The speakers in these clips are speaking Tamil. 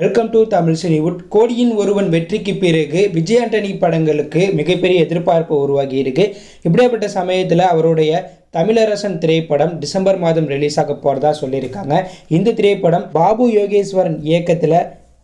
Welcome to Tamil Cinewood. கோடியின் ஒருவன் வெற்றிக்கு பிறகு விஜய் ஆண்டனி படங்களுக்கு மிகப்பெரிய எதிர்பார்ப்பு உருவாகி இருக்கு. இப்படியாப்பட்ட சமயத்தில் அவருடைய தமிழரசன் திரைப்படம் டிசம்பர் மாதம் ரிலீஸ் ஆக போகிறதா சொல்லியிருக்காங்க. இந்த திரைப்படம் பாபு யோகேஸ்வரன் இயக்கத்தில்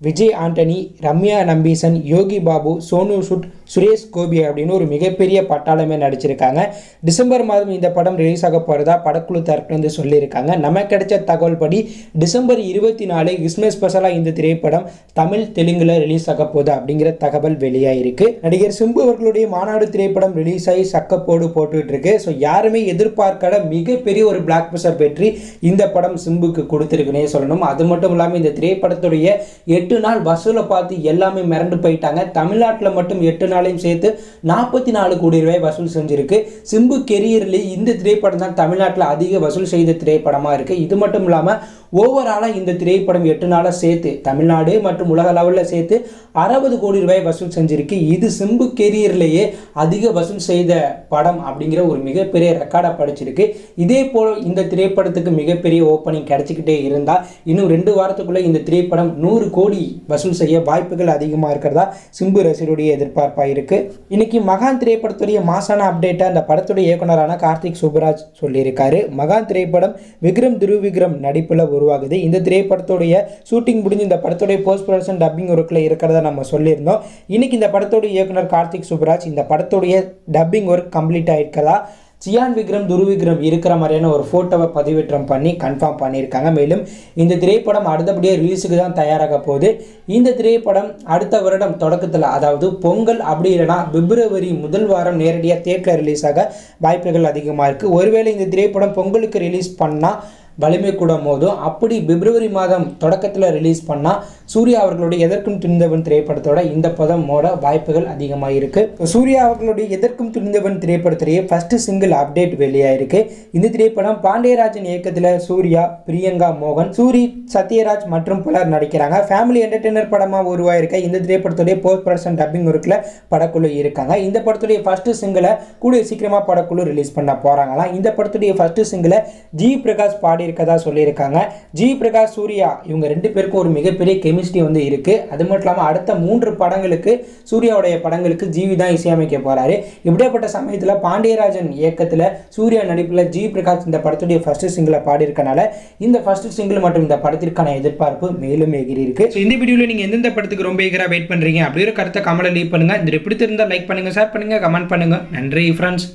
விஜய் ஆண்டனி ரம்யா நம்பீசன் யோகி பாபு சோனு சுட் சுரேஷ் கோபி அப்படின்னு ஒரு மிகப்பெரிய பட்டாளமே நடிச்சிருக்காங்க. டிசம்பர் மாதம் இந்த படம் ரிலீஸ் ஆக போகிறதா படக்குழு தரப்புலேருந்து சொல்லியிருக்காங்க. நமக்கு கிடைச்ச தகவல் படி டிசம்பர் இருபத்தி நாலு கிறிஸ்மஸ் ஸ்பெஷலாக இந்த திரைப்படம் தமிழ் தெலுங்கில் ரிலீஸ் ஆக போகுது அப்படிங்கிற தகவல் வெளியாகிருக்கு நடிகர் சிம்பு அவர்களுடைய மாநாடு திரைப்படம் ரிலீஸ் ஆகி சக்கப்போடு போட்டுட்டு இருக்கு ஸோ யாருமே எதிர்பார்க்காத மிகப்பெரிய ஒரு பிளாக் பஸ்டர் வெற்றி இந்த படம் சிம்புக்கு கொடுத்துருக்குன்னே சொல்லணும். அது மட்டும் இல்லாமல் இந்த திரைப்படத்துடைய எட்டு நாள் வசூலை பார்த்து எல்லாமே மிரண்டு போயிட்டாங்க. தமிழ்நாட்டில் மட்டும் எட்டு நாளையும் சேர்த்து நாற்பத்தி நாலு கோடி ரூபாய் வசூல் செஞ்சிருக்கு. சிம்பு கெரியர்லேயே இந்த திரைப்படம் தான் தமிழ்நாட்டில் அதிக வசூல் செய்த திரைப்படமாக இருக்குது இது மட்டும் இல்லாமல் ஓவராலாக இந்த திரைப்படம் எட்டு நாளாக சேர்த்து தமிழ்நாடு மற்றும் உலக லெவலில் சேர்த்து அறுபது கோடி ரூபாய் வசூல் செஞ்சிருக்கு. இது சிம்பு கெரியர்லேயே அதிக வசூல் செய்த படம் அப்படிங்கிற ஒரு மிகப்பெரிய ரெக்கார்டை படிச்சிருக்கு. இதே போல் இந்த திரைப்படத்துக்கு மிகப்பெரிய ஓப்பனிங் கிடைச்சிக்கிட்டே இருந்தால் இன்னும் ரெண்டு வாரத்துக்குள்ளே இந்த திரைப்படம் நூறு கோடி வசூல் செய்ய வாய்ப்புகள் அதிகமாக இருக்கிறதா சிம்பு ரசிகருடைய எதிர்பார்ப்பாக இருக்குது இன்னைக்கு மகான் திரைப்படத்துடைய மாசான அப்டேட்டை அந்த படத்துடைய இயக்குனரான கார்த்திக் சுப்ராஜ் சொல்லியிருக்காரு. மகான் திரைப்படம் விக்ரம் திருவிக்ரம் நடிப்பில் உருவாகுது. இந்த திரைப்படத்துடைய ஷூட்டிங் முடிஞ்சு இந்த படத்துடைய போஸ்ட் ப்ரொடக்ஷன் டப்பிங் ஒர்க்கில் இருக்கிறத நம்ம சொல்லியிருந்தோம். இன்னைக்கு இந்த படத்துடைய இயக்குனர் கார்த்திக் சுப்ராஜ் இந்த படத்துடைய டப்பிங் ஒர்க் கம்ப்ளீட் ஆயிருக்கதா சியான் விக்ரம் துருவிக்ரம் இருக்கிற மாதிரியான ஒரு ஃபோட்டோவை பதிவேற்றம் பண்ணி கன்ஃபார்ம் பண்ணியிருக்காங்க. மேலும் இந்த திரைப்படம் அடுத்தபடியாக ரிலீஸுக்கு தான் தயாராக போகுது. இந்த திரைப்படம் அடுத்த வருடம் தொடக்கத்தில் அதாவது பொங்கல் அப்படி இல்லைனா பிப்ரவரி முதல் வாரம் நேரடியாக தேட்டரில் ரிலீஸ் ஆக வாய்ப்புகள் அதிகமாக இருக்குது ஒருவேளை இந்த திரைப்படம் பொங்கலுக்கு ரிலீஸ் பண்ணால் வலிமை கூட மோதும் அப்படி பிப்ரவரி மாதம் தொடக்கத்தில் ரிலீஸ் பண்ணால் சூர்யா அவர்களுடைய எதற்கும் துணிந்தவன் திரைப்படத்தோட இந்த பதம் மோட வாய்ப்புகள் அதிகமாக இருக்குது சூர்யா அவர்களுடைய எதற்கும் துணிந்தவன் திரைப்படத்திலேயே ஃபஸ்ட்டு சிங்கிள் அப்டேட் வெளியாயிருக்கு. இந்த திரைப்படம் பாண்டியராஜன் இயக்கத்தில் சூர்யா பிரியங்கா மோகன் சூரி சத்யராஜ் மற்றும் பலர் நடிக்கிறாங்க. ஃபேமிலி என்டர்டெய்னர் படமாக உருவாயிருக்க இந்த திரைப்படத்துடைய போஸ்ட் ப்ரொடக்ஷன் டப்பிங் ஒர்க்கில் படக்குழு இருக்காங்க. இந்த படத்துடைய ஃபஸ்ட்டு சிங்கிளை கூடிய சீக்கிரமாக படக்குழு ரிலீஸ் பண்ண போகிறாங்களாம் இந்த படத்துடைய ஃபஸ்ட்டு சிங்கிளை ஜி பிரகாஷ் பாடி இருக்கதா சொல்லியிருக்காங்க. ஜி. பிரகாஷ் சூர்யா இவங்க ரெண்டு பேருக்கும் ஒரு மிகப்பெரிய கெமிஸ்ட்ரி வந்து இருக்குது அது மட்டும் இல்லாமல் அடுத்த மூன்று படங்களுக்கு சூர்யாவுடைய படங்களுக்கு ஜிவி தான் இசையமைக்க போகிறாரு இப்படியாப்பட்ட சமயத்தில் பாண்டியராஜன் இயக்கத்தில் சூர்யா நடிப்பில் ஜி. பிரகாஷ் இந்த படத்துடைய ஃபர்ஸ்ட் சிங்கிளை பாடியிருக்கனால இந்த ஃபர்ஸ்ட் சிங்கிள் மற்றும் இந்த படத்திற்கான எதிர்பார்ப்பு மேலும் எகிரி இருக்கு. ஸோ இந்த வீடியோவில் நீங்கள் எந்தெந்த படத்துக்கு ரொம்ப எகராக வெயிட் பண்ணுறீங்க அப்படி ஒரு கருத்தை கமலை லீவ் பண்ணுங்கள் இந்த பிடித்திருந்தால் லைக் பண்ணுங்கள் ஷேர் பண்ணுங்கள் கமெண்ட் பண்ணுங்கள் நன்றி ஃப்ரெண்ட்ஸ்